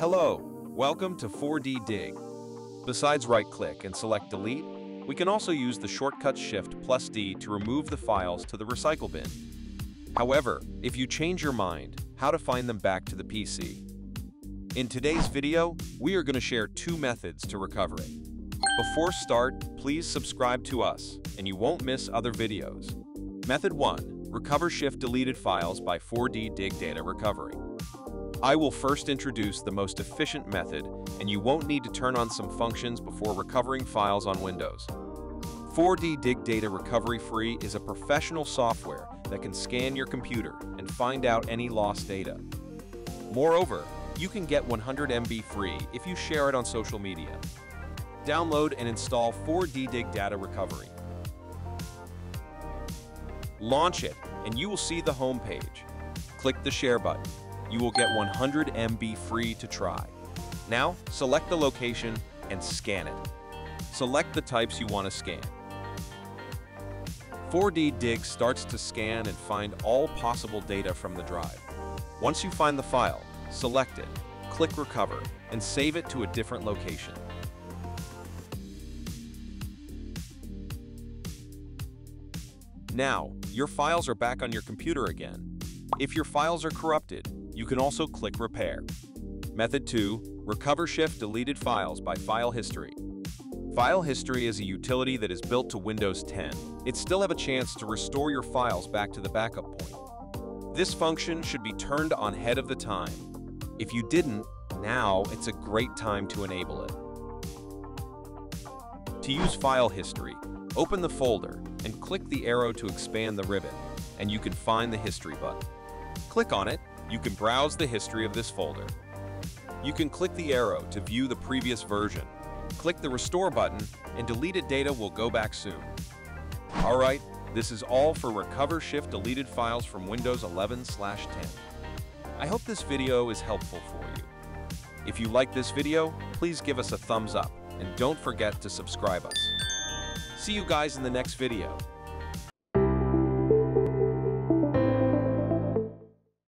Hello, welcome to 4DDiG. Besides right-click and select Delete, we can also use the shortcut Shift plus D to remove the files to the recycle bin. However, if you change your mind, how to find them back to the PC. In today's video, we are going to share two methods to recover it. Before start, please subscribe to us, and you won't miss other videos. Method 1. Recover Shift deleted files by 4DDiG Data Recovery. I will first introduce the most efficient method, and you won't need to turn on some functions before recovering files on Windows. 4DDiG Data Recovery Free is a professional software that can scan your computer and find out any lost data. Moreover, you can get 100 MB free if you share it on social media. Download and install 4DDiG Data Recovery. Launch it, and you will see the home page. Click the Share button you will get 100 MB free to try. Now, select the location and scan it. Select the types you want to scan. 4DDiG starts to scan and find all possible data from the drive. Once you find the file, select it, click Recover, and save it to a different location. Now, your files are back on your computer again. If your files are corrupted, you can also click Repair. Method 2. Recover Shift deleted files by File History. File History is a utility that is built to Windows 10. It still have a chance to restore your files back to the backup point. This function should be turned on ahead of the time. If you didn't, now it's a great time to enable it. To use File History, open the folder and click the arrow to expand the ribbon, and you can find the History button. Click on it you can browse the history of this folder. You can click the arrow to view the previous version. Click the Restore button, and deleted data will go back soon. Alright, this is all for Recover Shift deleted files from Windows 11-10. I hope this video is helpful for you. If you like this video, please give us a thumbs up, and don't forget to subscribe us. See you guys in the next video.